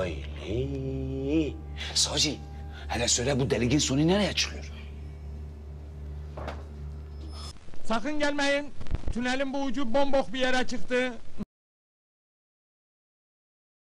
Öyle. Savcı, hele söyle bu deligin sonu nereye çıkıyor? Sakın gelmeyin. Tünelin bu ucu bombok bir yere çıktı.